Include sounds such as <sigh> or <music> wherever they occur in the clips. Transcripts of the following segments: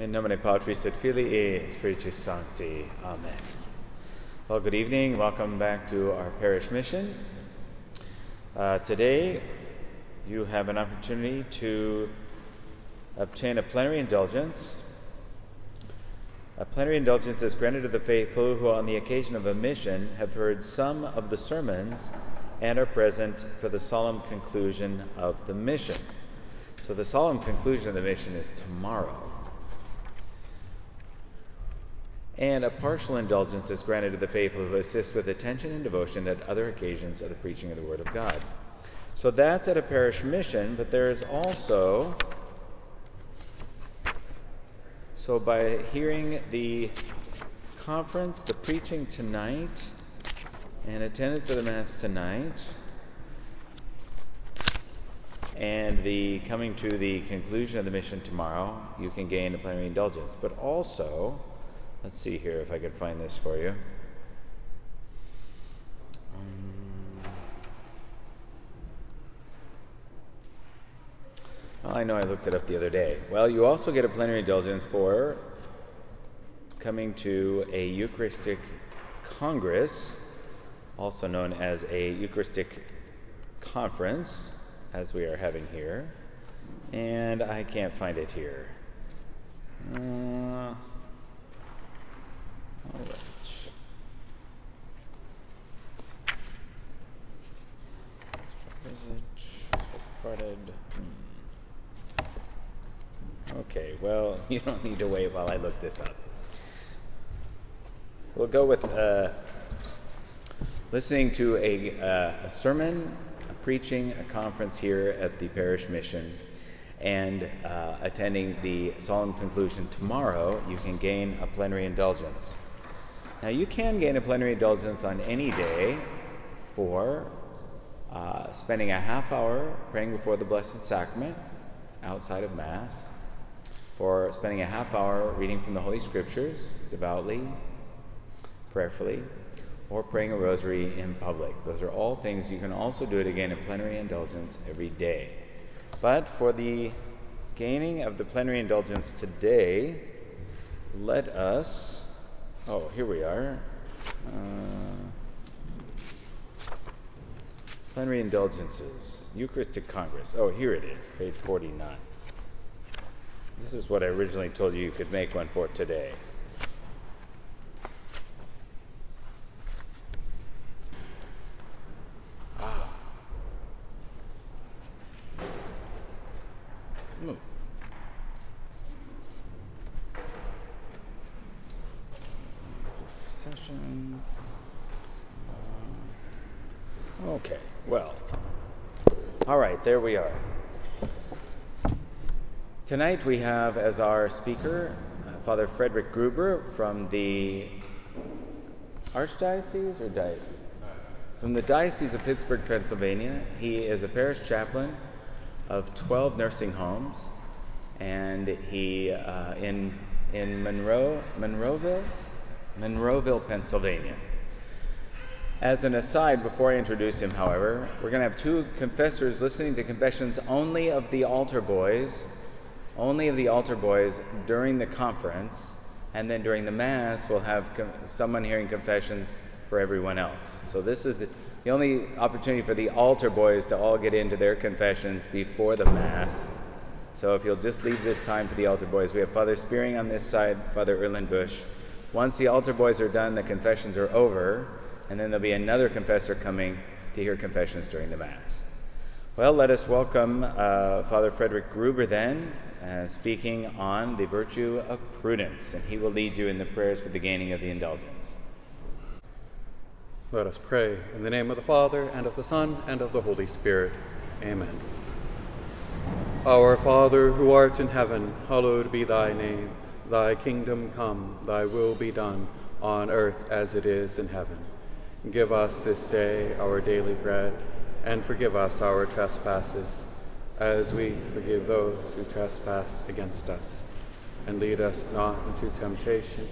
In nomine Patris et Filii et Spiritus Sancti. Amen. Well, good evening. Welcome back to our parish mission. Uh, today, you have an opportunity to obtain a plenary indulgence. A plenary indulgence is granted to the faithful who, on the occasion of a mission, have heard some of the sermons and are present for the solemn conclusion of the mission. So, the solemn conclusion of the mission is tomorrow. And a partial indulgence is granted to the faithful who assist with attention and devotion at other occasions of the preaching of the Word of God. So that's at a parish mission, but there is also, so by hearing the conference, the preaching tonight, and attendance of the Mass tonight, and the coming to the conclusion of the mission tomorrow, you can gain a plenary indulgence. But also, Let's see here if I can find this for you. Um, well, I know I looked it up the other day. Well, you also get a plenary indulgence for coming to a Eucharistic Congress, also known as a Eucharistic Conference, as we are having here. And I can't find it here. Uh, all right. Visit. Hmm. Okay, well, <laughs> you don't need to wait while I look this up. We'll go with uh, listening to a, uh, a sermon, a preaching, a conference here at the parish mission and uh, attending the solemn conclusion tomorrow, you can gain a plenary indulgence. Now, you can gain a plenary indulgence on any day for uh, spending a half hour praying before the Blessed Sacrament outside of Mass, for spending a half hour reading from the Holy Scriptures devoutly, prayerfully, or praying a rosary in public. Those are all things you can also do it again in plenary indulgence every day. But for the gaining of the plenary indulgence today, let us Oh, here we are. Uh, plenary indulgences, Eucharistic Congress. Oh, here it is, page 49. This is what I originally told you you could make one for today. Ah. Ooh. session. Uh, okay, well, all right, there we are. Tonight we have as our speaker uh, Father Frederick Gruber from the Archdiocese or Diocese? From the Diocese of Pittsburgh, Pennsylvania. He is a parish chaplain of 12 nursing homes, and he uh, in in Monroe, Monroeville, Monroeville, Pennsylvania. As an aside, before I introduce him, however, we're going to have two confessors listening to confessions only of the altar boys, only of the altar boys during the conference, and then during the Mass, we'll have someone hearing confessions for everyone else. So this is the, the only opportunity for the altar boys to all get into their confessions before the Mass. So if you'll just leave this time for the altar boys, we have Father Spearing on this side, Father Erland Bush. Once the altar boys are done, the confessions are over, and then there'll be another confessor coming to hear confessions during the Mass. Well, let us welcome uh, Father Frederick Gruber then, uh, speaking on the virtue of prudence, and he will lead you in the prayers for the gaining of the indulgence. Let us pray in the name of the Father, and of the Son, and of the Holy Spirit. Amen. Our Father, who art in heaven, hallowed be thy name. Thy kingdom come, thy will be done, on earth as it is in heaven. Give us this day our daily bread, and forgive us our trespasses, as we forgive those who trespass against us. And lead us not into temptation,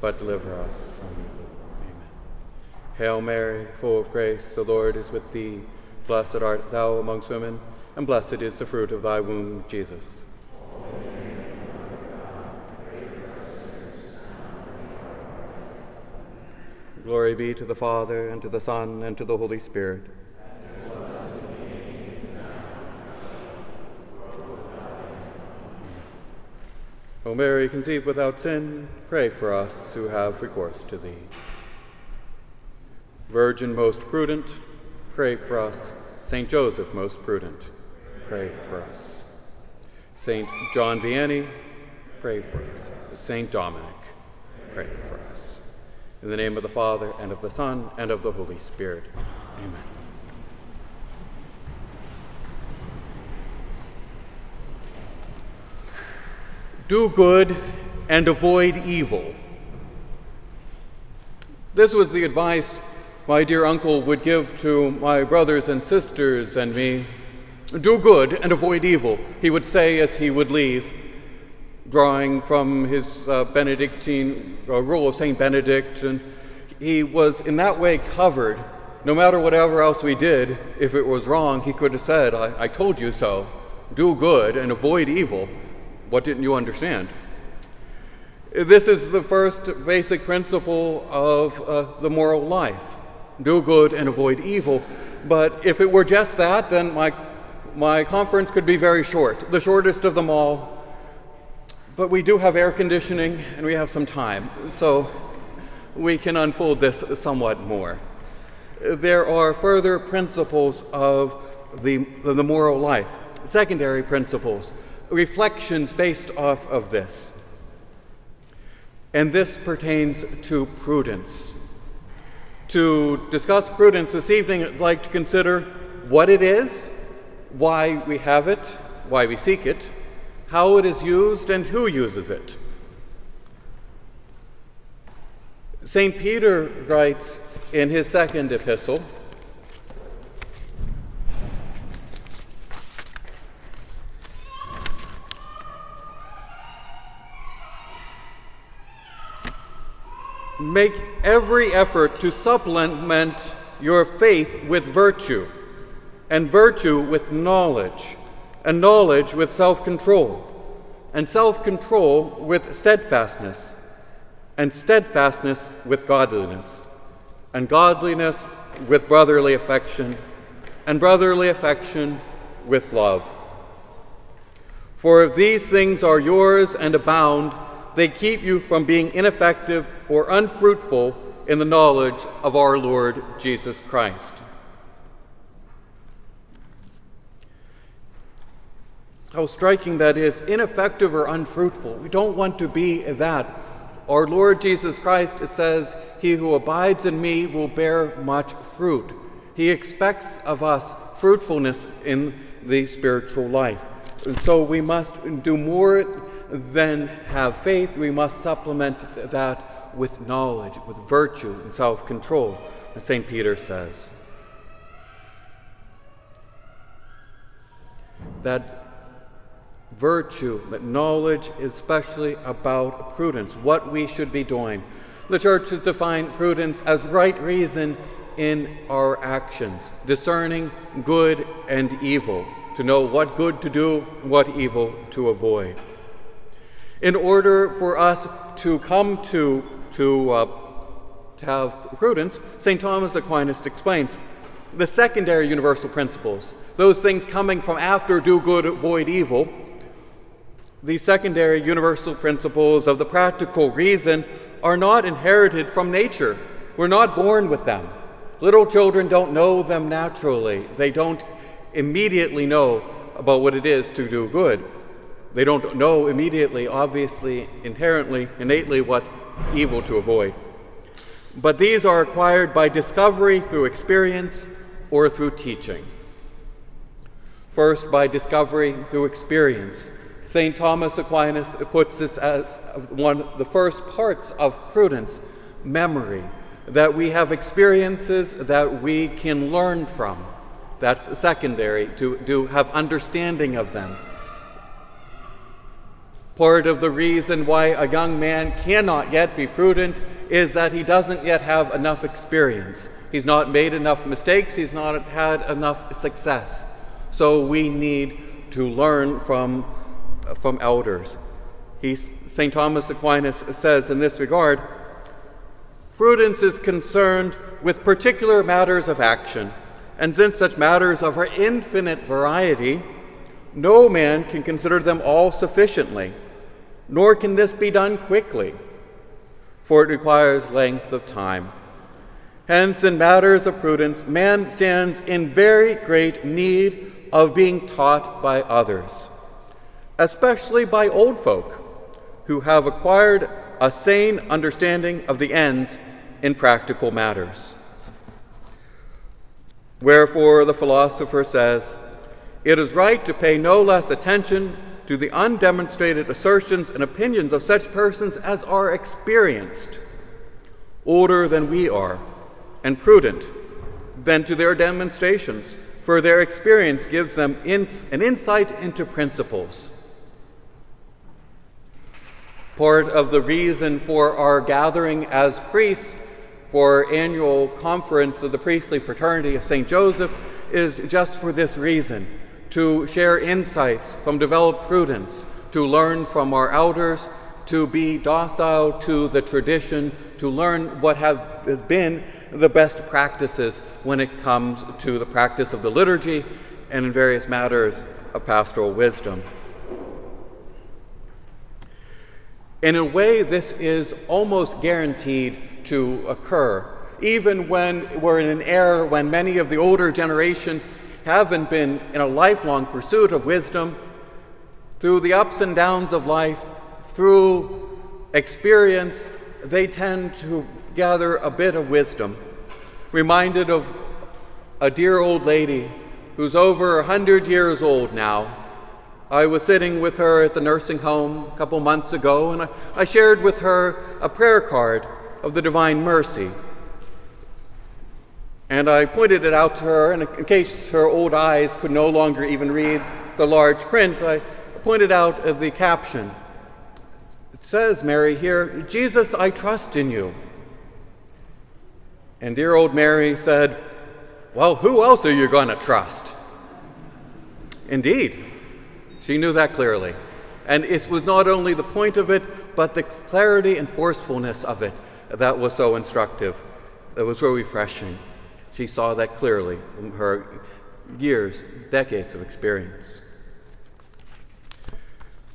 but deliver us from evil. Amen. Hail Mary, full of grace, the Lord is with thee. Blessed art thou amongst women, and blessed is the fruit of thy womb, Jesus. Glory be to the Father, and to the Son, and to the Holy Spirit O Mary, conceived without sin, pray for us who have recourse to thee. Virgin most prudent, pray for us. Saint Joseph most prudent, pray for us. Saint John Vianney, pray for us. Saint Dominic, pray for us. In the name of the Father, and of the Son, and of the Holy Spirit. Amen. Do good and avoid evil. This was the advice my dear uncle would give to my brothers and sisters and me. Do good and avoid evil, he would say as he would leave, drawing from his uh, Benedictine uh, rule of St. Benedict. And he was in that way covered. No matter whatever else we did, if it was wrong, he could have said, I, I told you so. Do good and avoid evil. What didn't you understand? This is the first basic principle of uh, the moral life do good and avoid evil. But if it were just that, then my, my conference could be very short, the shortest of them all. But we do have air conditioning and we have some time, so we can unfold this somewhat more. There are further principles of the, the moral life, secondary principles reflections based off of this. And this pertains to prudence. To discuss prudence this evening, I'd like to consider what it is, why we have it, why we seek it, how it is used, and who uses it. St. Peter writes in his second epistle Make every effort to supplement your faith with virtue, and virtue with knowledge, and knowledge with self control, and self control with steadfastness, and steadfastness with godliness, and godliness with brotherly affection, and brotherly affection with love. For if these things are yours and abound, they keep you from being ineffective or unfruitful in the knowledge of our Lord Jesus Christ. How striking that is, ineffective or unfruitful. We don't want to be that. Our Lord Jesus Christ says, He who abides in me will bear much fruit. He expects of us fruitfulness in the spiritual life. And so we must do more than have faith, we must supplement that with knowledge, with virtue and self control, as St. Peter says. That virtue, that knowledge, is especially about prudence, what we should be doing. The church has defined prudence as right reason in our actions, discerning good and evil, to know what good to do, what evil to avoid. In order for us to come to, to, uh, to have prudence, St. Thomas Aquinas explains the secondary universal principles, those things coming from after do good, avoid evil, the secondary universal principles of the practical reason are not inherited from nature. We're not born with them. Little children don't know them naturally. They don't immediately know about what it is to do good. They don't know immediately, obviously, inherently, innately what evil to avoid. But these are acquired by discovery through experience or through teaching. First, by discovery through experience. St. Thomas Aquinas puts this as one of the first parts of prudence memory, that we have experiences that we can learn from. That's secondary, to, to have understanding of them. Part of the reason why a young man cannot yet be prudent is that he doesn't yet have enough experience. He's not made enough mistakes, he's not had enough success. So we need to learn from, from elders. St. Thomas Aquinas says in this regard Prudence is concerned with particular matters of action, and since such matters are of infinite variety, no man can consider them all sufficiently, nor can this be done quickly, for it requires length of time. Hence, in matters of prudence, man stands in very great need of being taught by others, especially by old folk who have acquired a sane understanding of the ends in practical matters. Wherefore, the philosopher says, it is right to pay no less attention to the undemonstrated assertions and opinions of such persons as are experienced, older than we are, and prudent than to their demonstrations, for their experience gives them ins an insight into principles. Part of the reason for our gathering as priests for annual conference of the priestly fraternity of St. Joseph is just for this reason to share insights from developed prudence, to learn from our elders, to be docile to the tradition, to learn what have, has been the best practices when it comes to the practice of the liturgy and in various matters of pastoral wisdom. In a way, this is almost guaranteed to occur, even when we're in an era when many of the older generation haven't been in a lifelong pursuit of wisdom through the ups and downs of life, through experience, they tend to gather a bit of wisdom. Reminded of a dear old lady who's over a hundred years old now. I was sitting with her at the nursing home a couple months ago, and I, I shared with her a prayer card of the Divine Mercy. And I pointed it out to her, and in case her old eyes could no longer even read the large print, I pointed out the caption. It says, Mary, here, Jesus, I trust in you. And dear old Mary said, Well, who else are you going to trust? Indeed, she knew that clearly. And it was not only the point of it, but the clarity and forcefulness of it that was so instructive, that was so refreshing. She saw that clearly from her years, decades of experience.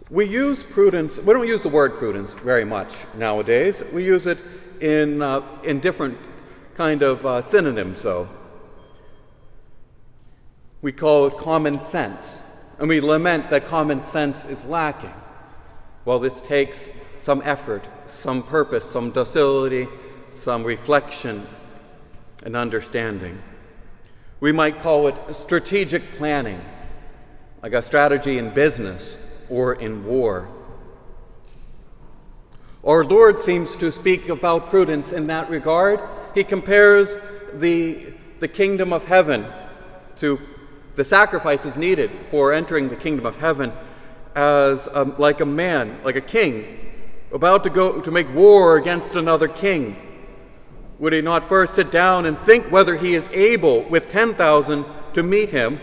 We use prudence, we don't use the word prudence very much nowadays. We use it in, uh, in different kind of uh, synonyms, though. We call it common sense, and we lament that common sense is lacking. Well, this takes some effort, some purpose, some docility, some reflection, and understanding. We might call it strategic planning, like a strategy in business or in war. Our Lord seems to speak about prudence in that regard. He compares the, the kingdom of heaven to the sacrifices needed for entering the kingdom of heaven as um, like a man, like a king, about to go to make war against another king. Would he not first sit down and think whether he is able with 10,000 to meet him,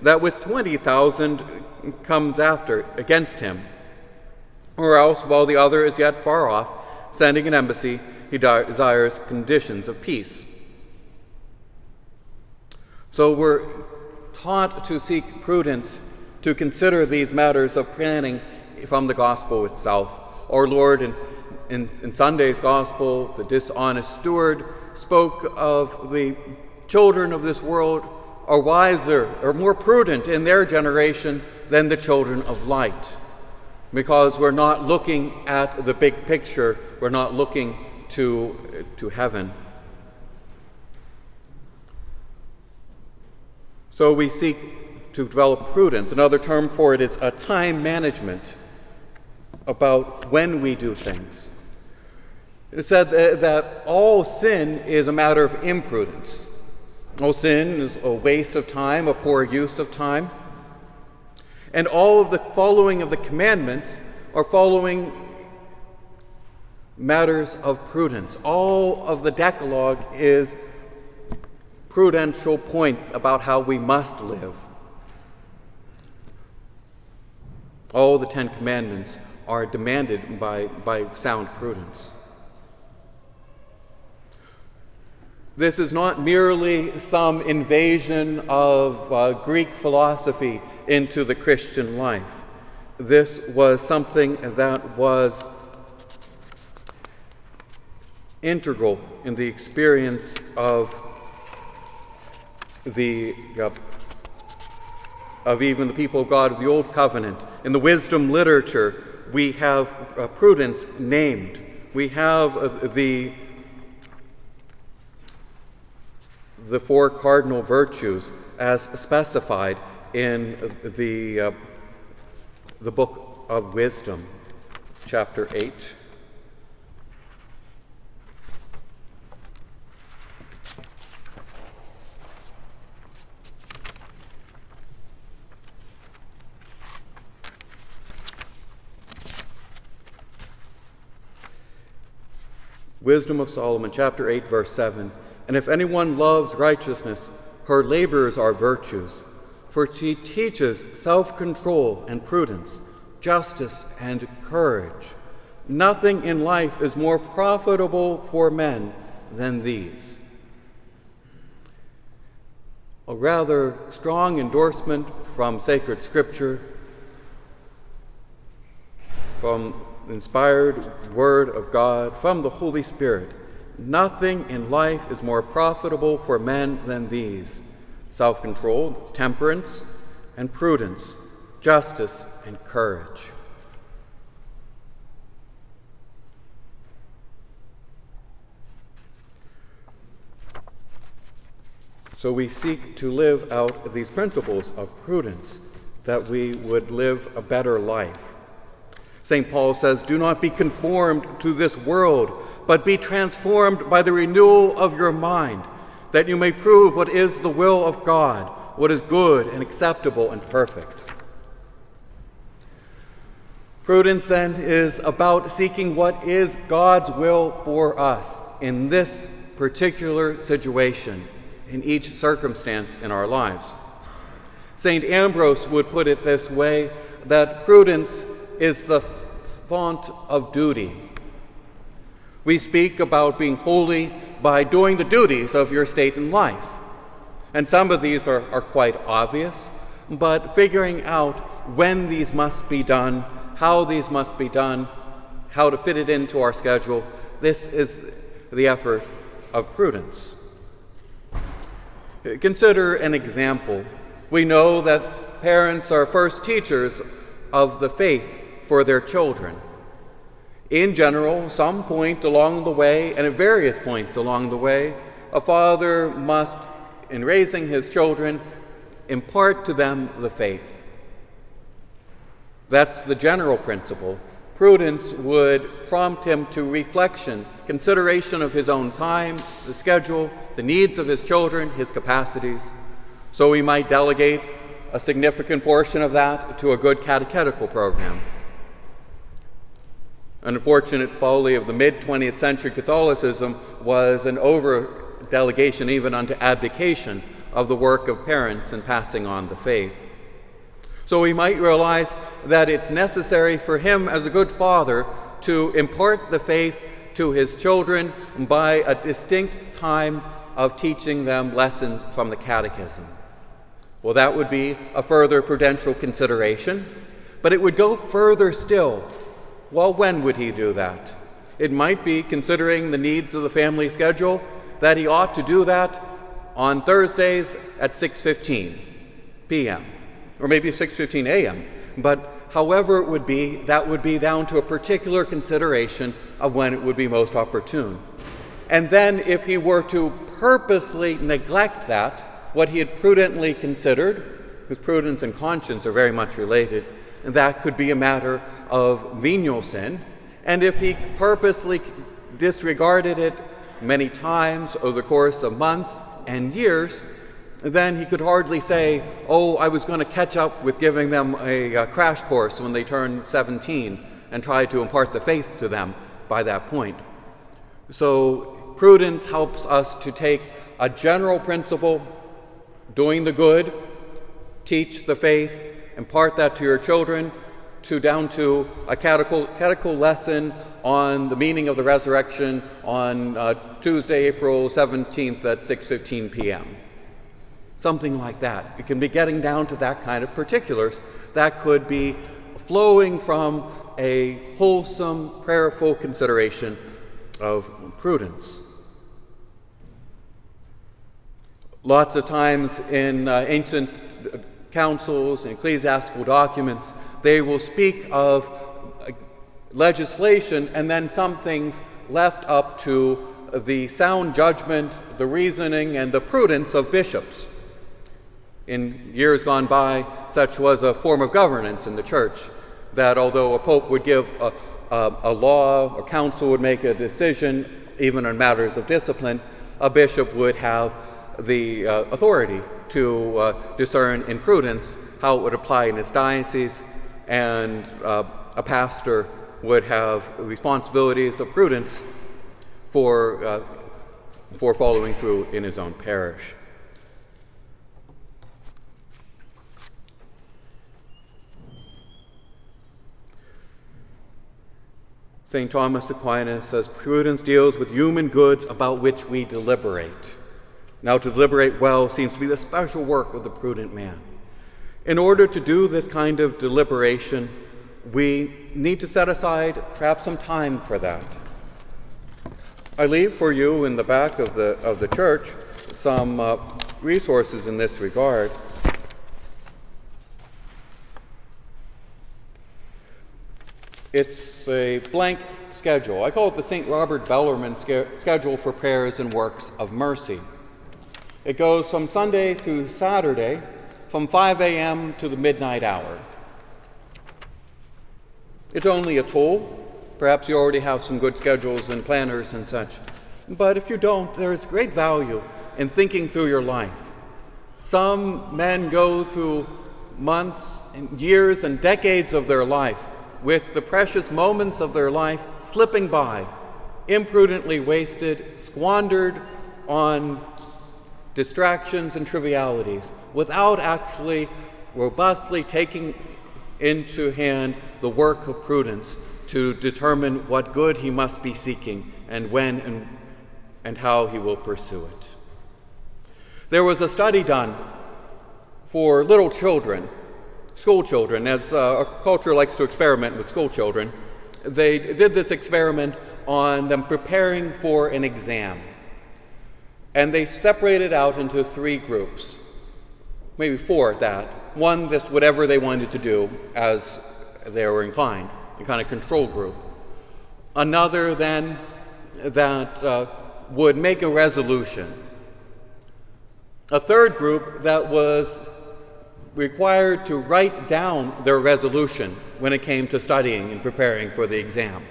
that with 20,000 comes after against him? Or else, while the other is yet far off, sending an embassy, he desires conditions of peace. So we're taught to seek prudence, to consider these matters of planning from the gospel itself. Our Lord in in, in Sunday's gospel, the dishonest steward spoke of the children of this world are wiser or more prudent in their generation than the children of light. Because we're not looking at the big picture, we're not looking to, to heaven. So we seek to develop prudence. Another term for it is a time management about when we do things. It said that all sin is a matter of imprudence. All sin is a waste of time, a poor use of time. And all of the following of the commandments are following matters of prudence. All of the Decalogue is prudential points about how we must live. All the Ten Commandments are demanded by, by sound prudence. This is not merely some invasion of uh, Greek philosophy into the Christian life. This was something that was integral in the experience of the uh, of even the people of God of the Old Covenant. In the wisdom literature, we have uh, prudence named. We have uh, the the four cardinal virtues as specified in the uh, the book of wisdom, chapter 8. Wisdom of Solomon, chapter 8, verse 7. And if anyone loves righteousness, her labors are virtues, for she teaches self control and prudence, justice and courage. Nothing in life is more profitable for men than these. A rather strong endorsement from sacred scripture, from the inspired Word of God from the Holy Spirit. Nothing in life is more profitable for men than these self control, temperance, and prudence, justice, and courage. So we seek to live out these principles of prudence that we would live a better life. St. Paul says, Do not be conformed to this world, but be transformed by the renewal of your mind, that you may prove what is the will of God, what is good and acceptable and perfect. Prudence, then, is about seeking what is God's will for us in this particular situation, in each circumstance in our lives. St. Ambrose would put it this way that prudence is the font of duty. We speak about being holy by doing the duties of your state in life. And some of these are, are quite obvious, but figuring out when these must be done, how these must be done, how to fit it into our schedule, this is the effort of prudence. Consider an example. We know that parents are first teachers of the faith for their children. In general, some point along the way, and at various points along the way, a father must, in raising his children, impart to them the faith. That's the general principle. Prudence would prompt him to reflection, consideration of his own time, the schedule, the needs of his children, his capacities. So he might delegate a significant portion of that to a good catechetical program unfortunate folly of the mid 20th century Catholicism was an over delegation, even unto abdication, of the work of parents in passing on the faith. So we might realize that it's necessary for him as a good father to impart the faith to his children by a distinct time of teaching them lessons from the catechism. Well, that would be a further prudential consideration, but it would go further still well, when would he do that? It might be, considering the needs of the family schedule, that he ought to do that on Thursdays at 6:15 p.m. or maybe 6:15 a.m. But however it would be, that would be down to a particular consideration of when it would be most opportune. And then if he were to purposely neglect that, what he had prudently considered, because prudence and conscience are very much related, and that could be a matter of venial sin. And if he purposely disregarded it many times over the course of months and years, then he could hardly say, Oh, I was going to catch up with giving them a, a crash course when they turned 17 and try to impart the faith to them by that point. So, prudence helps us to take a general principle, doing the good, teach the faith, impart that to your children, to down to a catechal, catechal lesson on the meaning of the resurrection on uh, Tuesday, April 17th at 6:15 p.m. Something like that. It can be getting down to that kind of particulars that could be flowing from a wholesome, prayerful consideration of prudence. Lots of times in uh, ancient councils and ecclesiastical documents, they will speak of uh, legislation and then some things left up to the sound judgment, the reasoning, and the prudence of bishops. In years gone by, such was a form of governance in the church that although a pope would give a, a, a law or council would make a decision, even on matters of discipline, a bishop would have the uh, authority to uh, discern in prudence how it would apply in his diocese, and uh, a pastor would have responsibilities of prudence for, uh, for following through in his own parish. St. Thomas Aquinas says prudence deals with human goods about which we deliberate. Now, to deliberate well seems to be the special work of the prudent man. In order to do this kind of deliberation, we need to set aside perhaps some time for that. I leave for you in the back of the, of the church some uh, resources in this regard. It's a blank schedule. I call it the St. Robert Bellarmine schedule for prayers and works of mercy. It goes from Sunday through Saturday from 5 a.m. to the midnight hour. It's only a tool. Perhaps you already have some good schedules and planners and such. But if you don't, there is great value in thinking through your life. Some men go through months and years and decades of their life with the precious moments of their life slipping by, imprudently wasted, squandered on distractions and trivialities, without actually robustly taking into hand the work of prudence to determine what good he must be seeking and when and, and how he will pursue it. There was a study done for little children school children, as uh, our culture likes to experiment with school children, they did this experiment on them preparing for an exam. And they separated out into three groups, maybe four at that. One, just whatever they wanted to do as they were inclined, a kind of control group. Another, then, that uh, would make a resolution. A third group that was required to write down their resolution when it came to studying and preparing for the exam.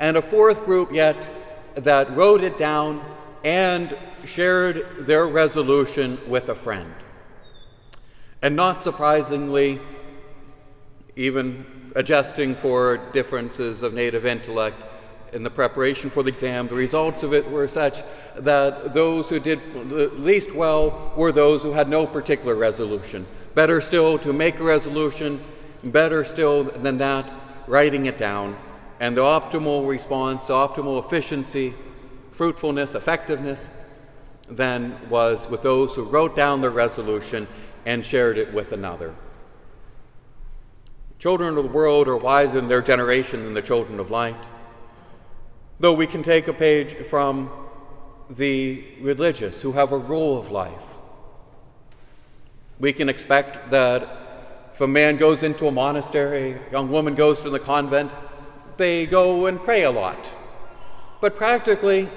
And a fourth group yet that wrote it down and shared their resolution with a friend. And not surprisingly, even adjusting for differences of native intellect, in the preparation for the exam, the results of it were such that those who did the least well were those who had no particular resolution. Better still to make a resolution, better still than that, writing it down. And the optimal response, the optimal efficiency, fruitfulness, effectiveness, then was with those who wrote down their resolution and shared it with another. Children of the world are wiser in their generation than the children of light. Though we can take a page from the religious who have a rule of life, we can expect that if a man goes into a monastery, a young woman goes to the convent, they go and pray a lot. But practically,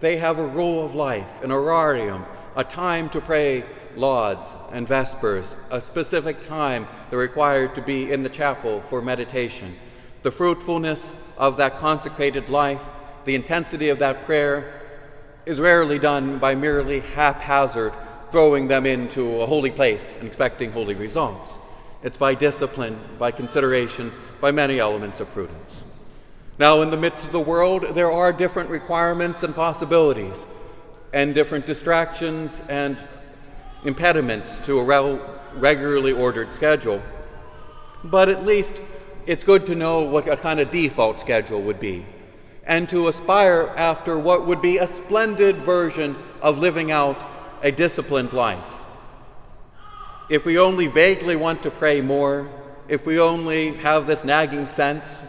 they have a rule of life, an orarium, a time to pray lauds and vespers, a specific time they're required to be in the chapel for meditation. The fruitfulness of that consecrated life the intensity of that prayer is rarely done by merely haphazard throwing them into a holy place and expecting holy results. It's by discipline, by consideration, by many elements of prudence. Now, in the midst of the world, there are different requirements and possibilities, and different distractions and impediments to a regularly ordered schedule. but at least it's good to know what a kind of default schedule would be and to aspire after what would be a splendid version of living out a disciplined life. If we only vaguely want to pray more, if we only have this nagging sense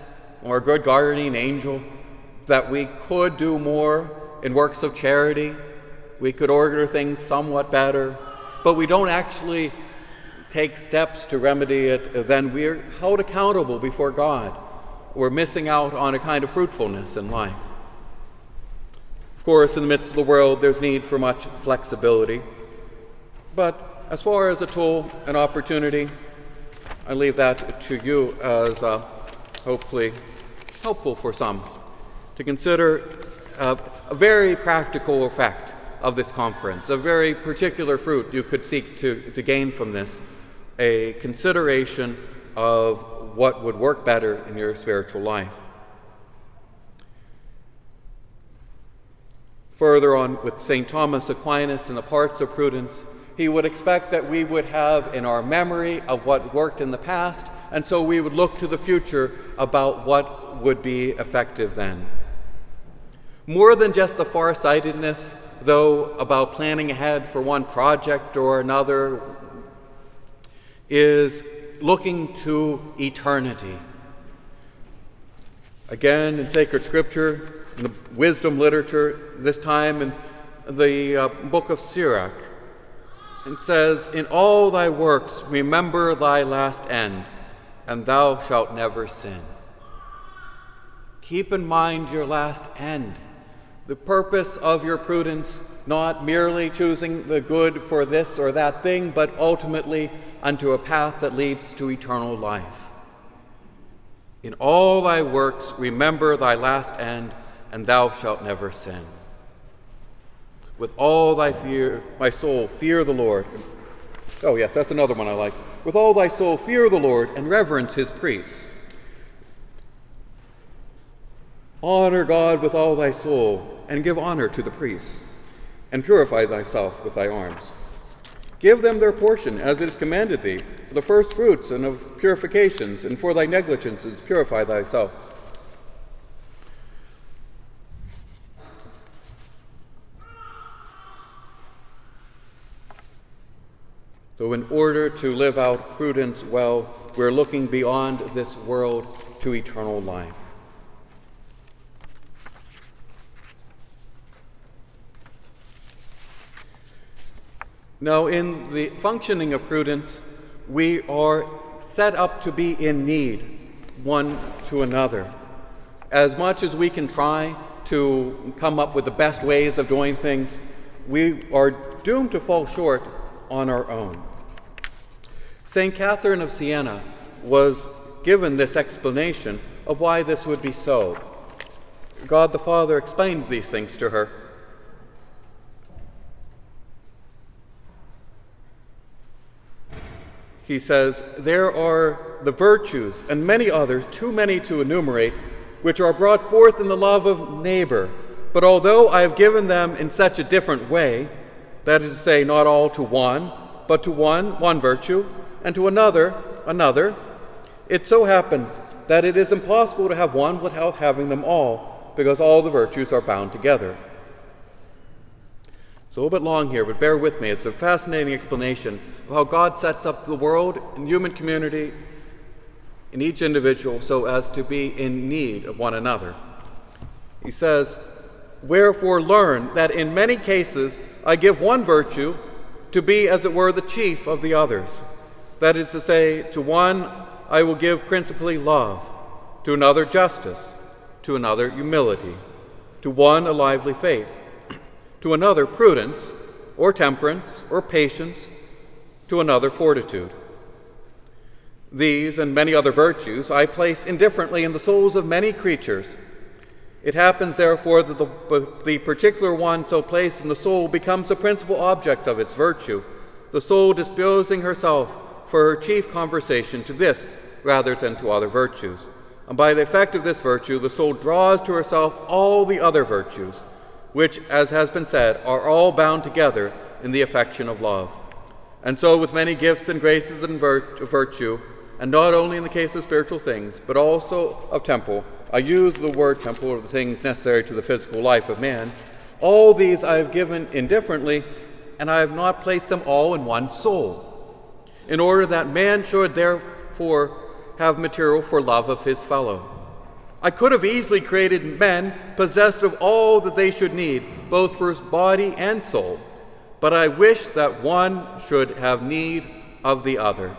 or a good guardian angel that we could do more in works of charity, we could order things somewhat better, but we don't actually take steps to remedy it, then we're held accountable before God. We're missing out on a kind of fruitfulness in life. Of course, in the midst of the world, there's need for much flexibility. But as far as a tool an opportunity, I leave that to you as uh, hopefully helpful for some to consider uh, a very practical effect of this conference, a very particular fruit you could seek to, to gain from this, a consideration of what would work better in your spiritual life. Further on with St. Thomas Aquinas and the parts of prudence, he would expect that we would have in our memory of what worked in the past, and so we would look to the future about what would be effective then. More than just the farsightedness though, about planning ahead for one project or another is looking to eternity. Again, in sacred scripture, in the wisdom literature, this time in the uh, book of Sirach, it says, In all thy works remember thy last end, and thou shalt never sin. Keep in mind your last end the purpose of your prudence, not merely choosing the good for this or that thing, but ultimately unto a path that leads to eternal life. In all thy works, remember thy last end, and thou shalt never sin. With all thy fear, my soul, fear the Lord. Oh, yes, that's another one I like. With all thy soul, fear the Lord and reverence his priests. Honor God with all thy soul and give honor to the priests, and purify thyself with thy arms. Give them their portion, as it is commanded thee, for the first fruits and of purifications, and for thy negligences purify thyself. So, in order to live out prudence well, we're looking beyond this world to eternal life. Now, in the functioning of prudence, we are set up to be in need one to another. As much as we can try to come up with the best ways of doing things, we are doomed to fall short on our own. St. Catherine of Siena was given this explanation of why this would be so. God the Father explained these things to her he says, There are the virtues and many others, too many to enumerate, which are brought forth in the love of neighbor. But although I have given them in such a different way, that is to say, not all to one, but to one, one virtue, and to another, another, it so happens that it is impossible to have one without having them all, because all the virtues are bound together. It's a little bit long here, but bear with me. It's a fascinating explanation of how God sets up the world and human community in each individual so as to be in need of one another. He says, Wherefore learn that in many cases I give one virtue to be, as it were, the chief of the others. That is to say, to one I will give principally love, to another justice, to another humility, to one a lively faith to another prudence, or temperance, or patience, to another fortitude. These and many other virtues I place indifferently in the souls of many creatures. It happens, therefore, that the, the particular one so placed in the soul becomes the principal object of its virtue, the soul disposing herself for her chief conversation to this rather than to other virtues. And by the effect of this virtue, the soul draws to herself all the other virtues which, as has been said, are all bound together in the affection of love. And so, with many gifts and graces and virtue, and not only in the case of spiritual things, but also of temporal. I use the word temporal of the things necessary to the physical life of man. All these I have given indifferently, and I have not placed them all in one soul, in order that man should therefore have material for love of his fellow. I could have easily created men possessed of all that they should need, both for body and soul, but I wish that one should have need of the other,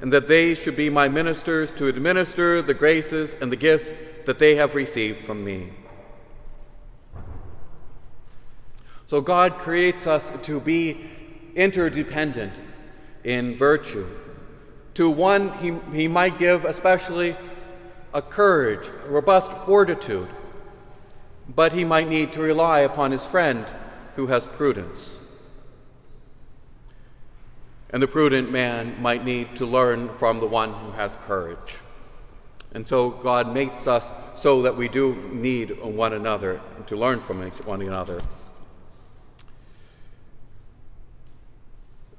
and that they should be my ministers to administer the graces and the gifts that they have received from me. So God creates us to be interdependent in virtue. To one, he, he might give especially a courage, a robust fortitude, but he might need to rely upon his friend who has prudence. And the prudent man might need to learn from the one who has courage. And so God makes us so that we do need one another to learn from one another.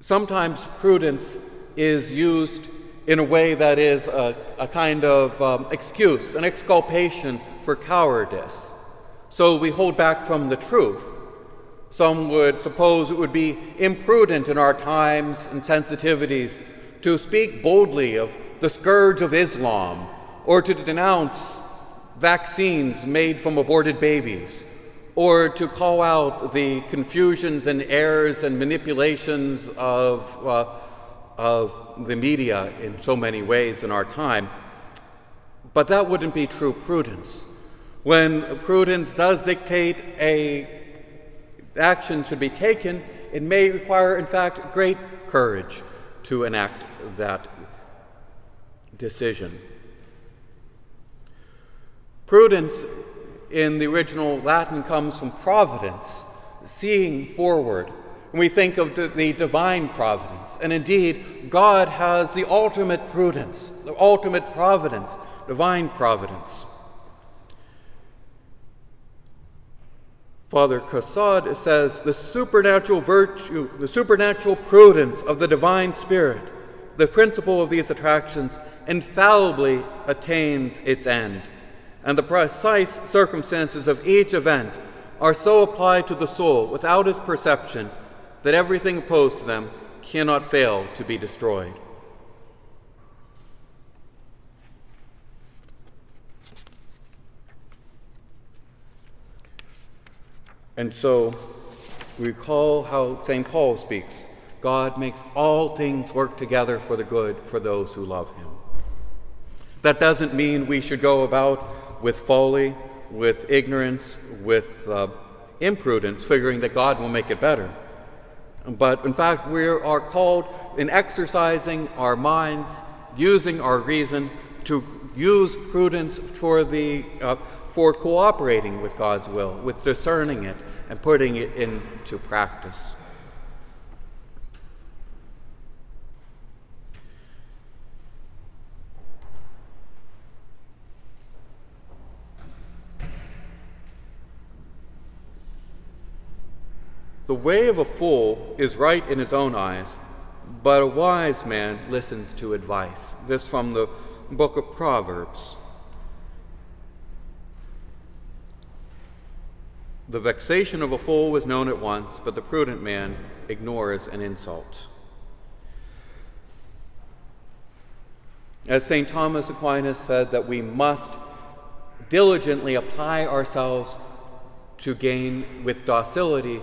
Sometimes prudence is used in a way that is a, a kind of um, excuse, an exculpation for cowardice. So we hold back from the truth. Some would suppose it would be imprudent in our times and sensitivities to speak boldly of the scourge of Islam or to denounce vaccines made from aborted babies or to call out the confusions and errors and manipulations of, uh, of the media in so many ways in our time. But that wouldn't be true prudence. When prudence does dictate a action should be taken, it may require, in fact, great courage to enact that decision. Prudence in the original Latin comes from providence, seeing forward. We think of the divine providence. And indeed, God has the ultimate prudence, the ultimate providence, divine providence. Father Caussade says the supernatural virtue, the supernatural prudence of the divine spirit, the principle of these attractions, infallibly attains its end and the precise circumstances of each event are so applied to the soul without its perception that everything opposed to them cannot fail to be destroyed. And so, recall how St. Paul speaks God makes all things work together for the good for those who love him. That doesn't mean we should go about with folly, with ignorance, with uh, imprudence, figuring that God will make it better. But in fact, we are called in exercising our minds, using our reason to use prudence for the uh, for cooperating with God's will, with discerning it and putting it into practice. The way of a fool is right in his own eyes, but a wise man listens to advice. This from the book of Proverbs. The vexation of a fool was known at once, but the prudent man ignores an insult. As St. Thomas Aquinas said, that we must diligently apply ourselves to gain with docility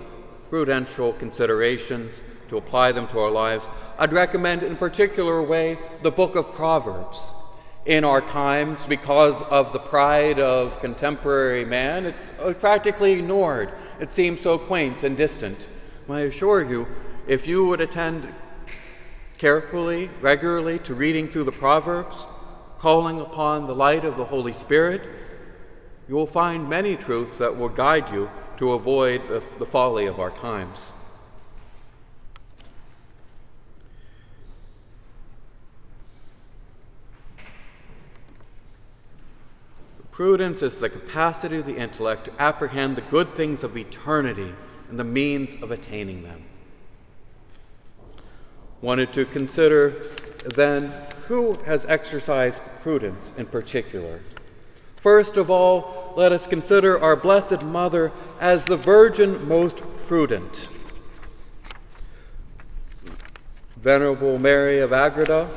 prudential considerations to apply them to our lives, I'd recommend in a particular way the book of Proverbs. In our times, because of the pride of contemporary man, it's uh, practically ignored. It seems so quaint and distant. I assure you, if you would attend carefully, regularly to reading through the Proverbs, calling upon the light of the Holy Spirit, you will find many truths that will guide you to avoid the, folly of our times. Prudence is the capacity of the intellect to apprehend the good things of eternity and the means of attaining them. Wanted to consider then who has exercised prudence in particular? First of all, let us consider our Blessed Mother as the Virgin most prudent. Venerable Mary of Agreda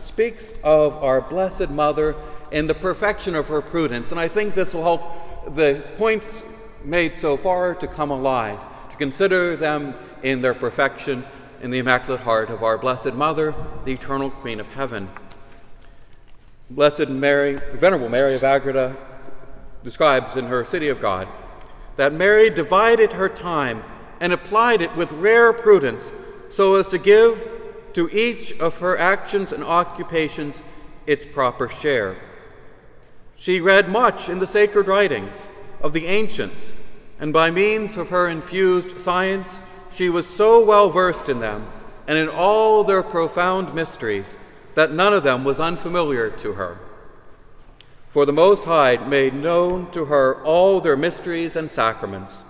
speaks of our Blessed Mother in the perfection of her prudence, and I think this will help the points made so far to come alive, to consider them in their perfection in the Immaculate Heart of our Blessed Mother, the Eternal Queen of Heaven. Blessed Mary, Venerable Mary of Agreda, describes in her City of God that Mary divided her time and applied it with rare prudence so as to give to each of her actions and occupations its proper share. She read much in the sacred writings of the ancients, and by means of her infused science, she was so well versed in them and in all their profound mysteries that none of them was unfamiliar to her. For the Most High made known to her all their mysteries and sacraments.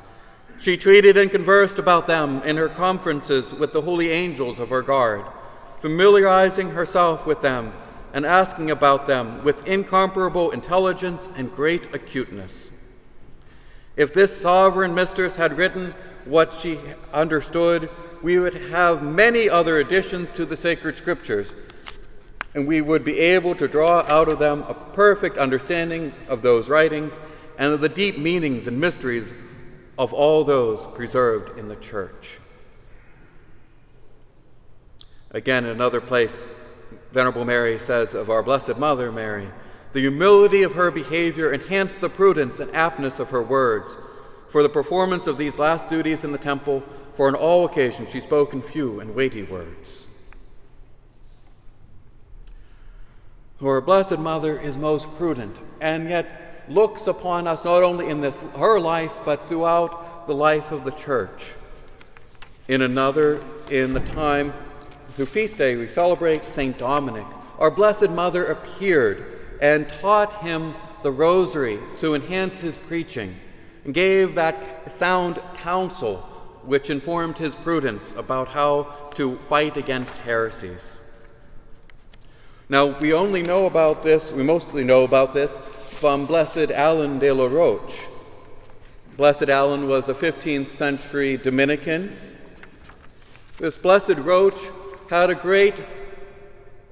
She treated and conversed about them in her conferences with the holy angels of her guard, familiarizing herself with them and asking about them with incomparable intelligence and great acuteness. If this sovereign mistress had written what she understood, we would have many other additions to the sacred scriptures, and we would be able to draw out of them a perfect understanding of those writings and of the deep meanings and mysteries of all those preserved in the church. Again, in another place, Venerable Mary says of our Blessed Mother Mary, the humility of her behavior enhanced the prudence and aptness of her words for the performance of these last duties in the temple, for on all occasions she spoke in few and weighty words. Our Blessed Mother is most prudent, and yet looks upon us not only in this her life, but throughout the life of the church. In another, in the time through feast day, we celebrate Saint Dominic. Our Blessed Mother appeared and taught him the rosary to enhance his preaching and gave that sound counsel which informed his prudence about how to fight against heresies. Now, we only know about this, we mostly know about this from Blessed Alan de la Roche. Blessed Alan was a 15th century Dominican. This Blessed Roche had a great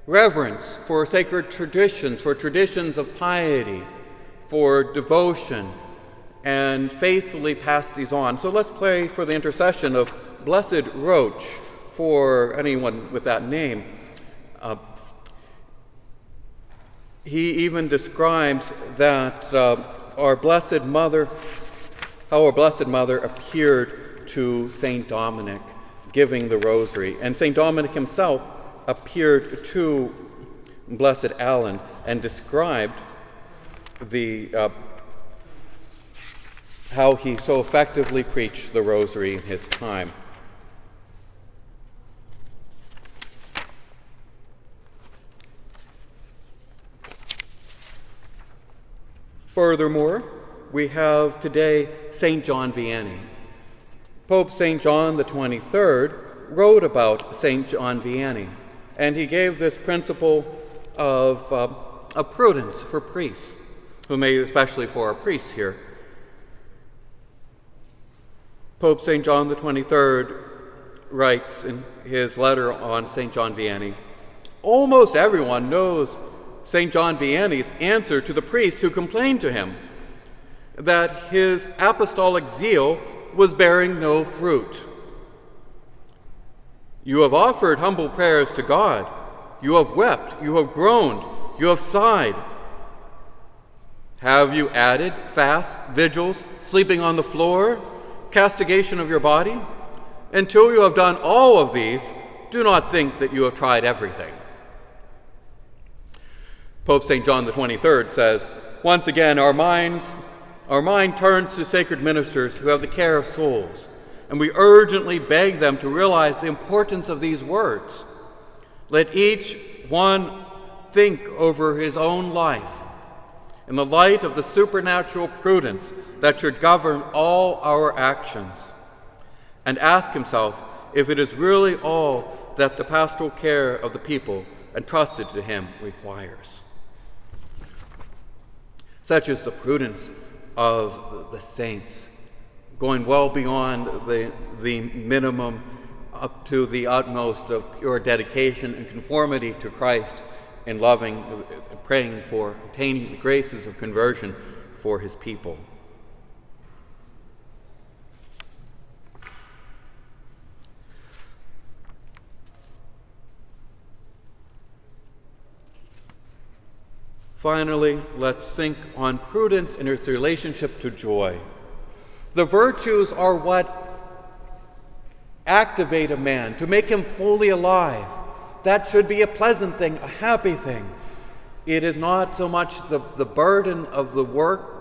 reverence for sacred traditions, for traditions of piety, for devotion, and faithfully passed these on. So let's pray for the intercession of Blessed Roche for anyone with that name. Uh, he even describes that uh, our Blessed Mother, how our Blessed Mother appeared to Saint Dominic giving the rosary. And Saint Dominic himself appeared to Blessed Alan and described the uh, how he so effectively preached the rosary in his time. Furthermore, we have today St. John Vianney. Pope St. John the 23rd wrote about St. John Vianney, and he gave this principle of, uh, prudence for priests, who may, especially for our priests here, Pope St. John the 23rd writes in his letter on St. John Vianney Almost everyone knows St. John Vianney's answer to the priests who complained to him that his apostolic zeal was bearing no fruit. You have offered humble prayers to God. You have wept. You have groaned. You have sighed. Have you added fasts, vigils, sleeping on the floor? castigation of your body? Until you have done all of these, do not think that you have tried everything. Pope St. John the 23rd says, Once again, our minds, our mind turns to sacred ministers who have the care of souls, and we urgently beg them to realize the importance of these words. Let each one think over his own life in the light of the supernatural prudence that should govern all our actions, and ask himself if it is really all that the pastoral care of the people entrusted to him requires. Such is the prudence of the saints, going well beyond the, the minimum up to the utmost of pure dedication and conformity to Christ in loving, praying for obtaining the graces of conversion for his people. Finally, let's think on prudence in its relationship to joy. The virtues are what activate a man, to make him fully alive. That should be a pleasant thing, a happy thing. It is not so much the, the burden of the work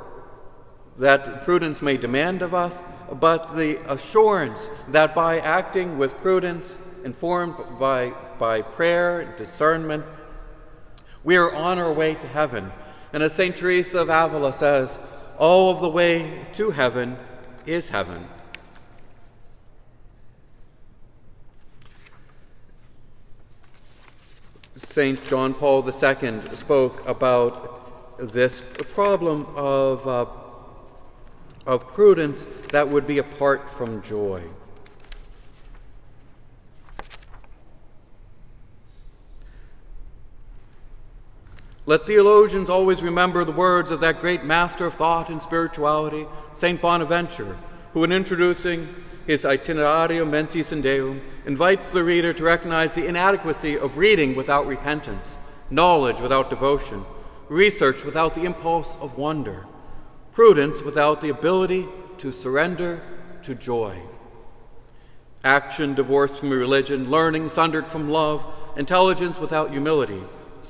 that prudence may demand of us, but the assurance that by acting with prudence, informed by, by prayer and discernment, we are on our way to heaven. And as St. Teresa of Avila says, all of the way to heaven is heaven. St. John Paul II spoke about this problem of, uh, of prudence that would be apart from joy. Let theologians always remember the words of that great master of thought and spirituality, St. Bonaventure, who, in introducing his Itinerarium Mentis in Deum, invites the reader to recognize the inadequacy of reading without repentance, knowledge without devotion, research without the impulse of wonder, prudence without the ability to surrender to joy, action divorced from religion, learning sundered from love, intelligence without humility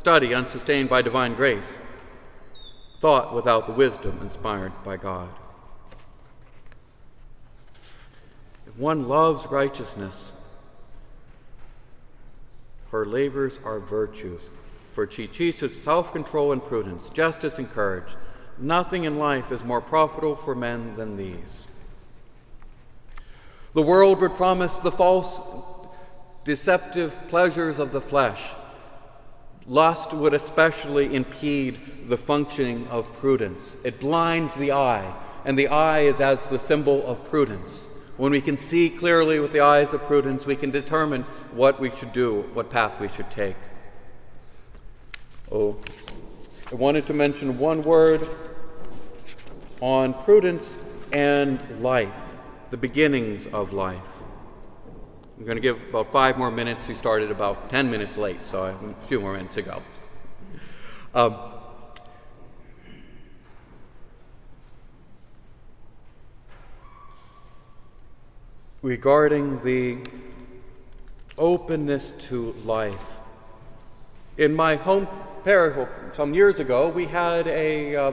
study unsustained by divine grace, thought without the wisdom inspired by God. If one loves righteousness, her labors are virtues, for she teaches self control and prudence, justice and courage. Nothing in life is more profitable for men than these. The world would promise the false, deceptive pleasures of the flesh Lust would especially impede the functioning of prudence. It blinds the eye, and the eye is as the symbol of prudence. When we can see clearly with the eyes of prudence, we can determine what we should do, what path we should take. Oh, I wanted to mention one word on prudence and life, the beginnings of life. I'm going to give about five more minutes. We started about 10 minutes late, so a few more minutes to go. Um, regarding the openness to life. In my home parish, some years ago, we had a uh,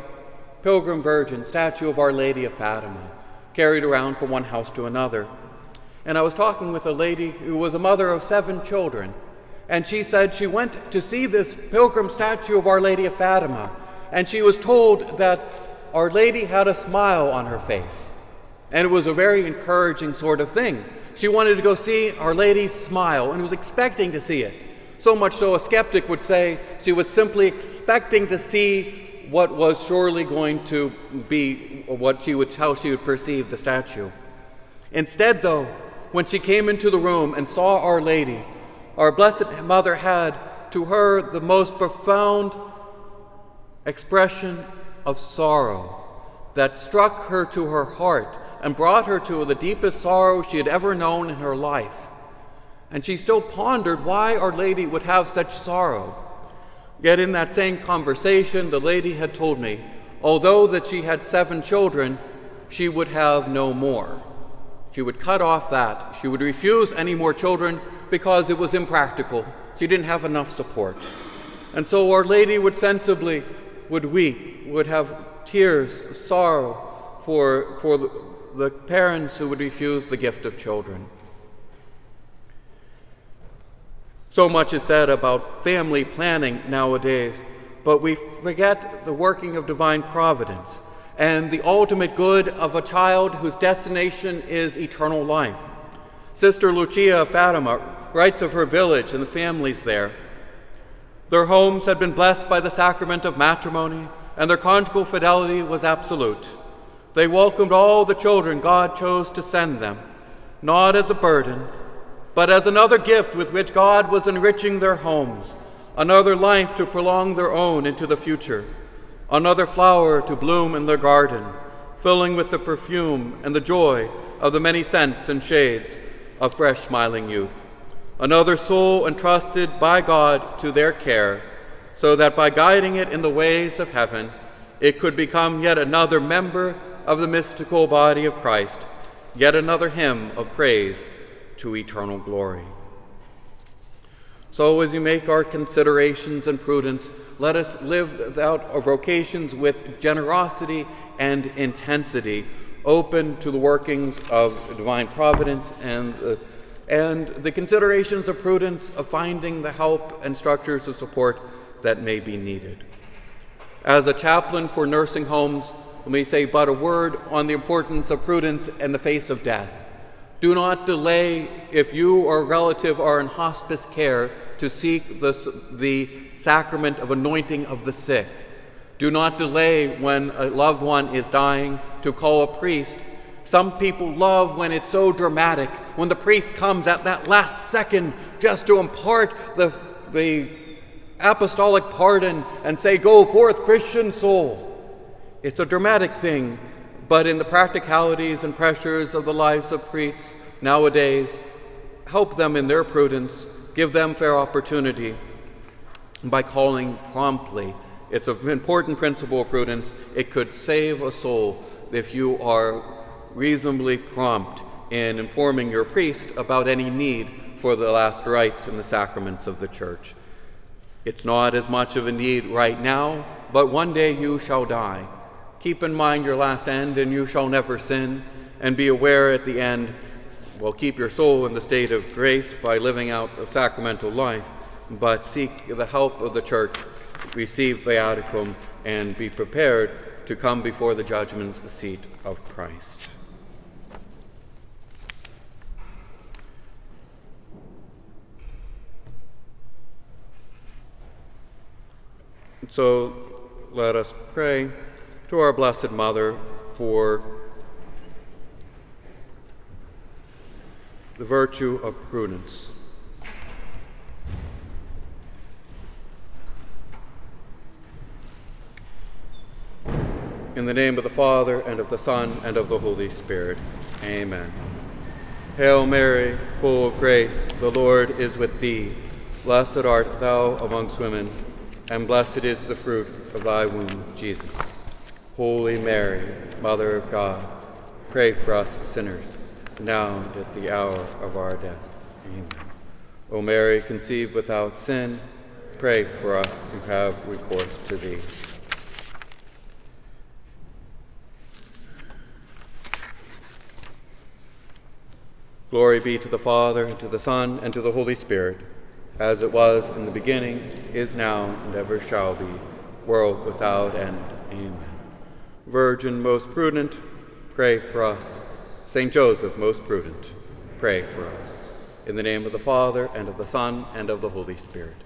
Pilgrim Virgin statue of Our Lady of Fatima carried around from one house to another and I was talking with a lady who was a mother of seven children. And she said she went to see this pilgrim statue of Our Lady of Fatima, and she was told that Our Lady had a smile on her face. And it was a very encouraging sort of thing. She wanted to go see Our Lady's smile and was expecting to see it. So much so, a skeptic would say she was simply expecting to see what was surely going to be what she would, how she would perceive the statue. Instead, though, when she came into the room and saw Our Lady, our Blessed Mother had to her the most profound expression of sorrow that struck her to her heart and brought her to the deepest sorrow she had ever known in her life. And she still pondered why Our Lady would have such sorrow. Yet in that same conversation, the lady had told me, although that she had seven children, she would have no more. She would cut off that. She would refuse any more children because it was impractical. She didn't have enough support. And so Our Lady would sensibly would weep, would have tears, sorrow for, for the, the parents who would refuse the gift of children. So much is said about family planning nowadays, but we forget the working of divine providence and the ultimate good of a child whose destination is eternal life. Sister Lucia Fatima writes of her village and the families there. Their homes had been blessed by the sacrament of matrimony, and their conjugal fidelity was absolute. They welcomed all the children God chose to send them, not as a burden, but as another gift with which God was enriching their homes, another life to prolong their own into the future, another flower to bloom in their garden, filling with the perfume and the joy of the many scents and shades of fresh smiling youth another soul entrusted by God to their care, so that by guiding it in the ways of heaven, it could become yet another member of the mystical body of Christ, yet another hymn of praise to eternal glory. So, as we make our considerations and prudence, let us live out our vocations with generosity and intensity, open to the workings of divine providence and the and the considerations of prudence of finding the help and structures of support that may be needed. As a chaplain for nursing homes, let me say but a word on the importance of prudence in the face of death. Do not delay if you or a relative are in hospice care to seek the, the sacrament of anointing of the sick. Do not delay when a loved one is dying to call a priest some people love when it's so dramatic, when the priest comes at that last second just to impart the, the apostolic pardon and say, Go forth, Christian soul. It's a dramatic thing, but in the practicalities and pressures of the lives of priests nowadays, help them in their prudence, give them fair opportunity by calling promptly. It's an important principle of prudence. It could save a soul if you are reasonably prompt in informing your priest about any need for the last rites and the sacraments of the church. It's not as much of a need right now, but one day you shall die. Keep in mind your last end, and you shall never sin, and be aware at the end, well, keep your soul in the state of grace by living out a sacramental life, but seek the help of the church, receive viaticum, and be prepared to come before the judgment seat of Christ. So let us pray to our Blessed Mother for the virtue of prudence. In the name of the Father, and of the Son, and of the Holy Spirit. Amen. Hail Mary, full of grace, the Lord is with thee. Blessed art thou amongst women and blessed is the fruit of thy womb, Jesus. Holy Mary, Mother of God, pray for us sinners, now and at the hour of our death. Amen. O Mary, conceived without sin, pray for us who have recourse to thee. Glory be to the Father, and to the Son, and to the Holy Spirit as it was in the beginning, is now, and ever shall be, world without end. Amen. Virgin most prudent, pray for us. Saint Joseph most prudent, pray for us. In the name of the Father, and of the Son, and of the Holy Spirit.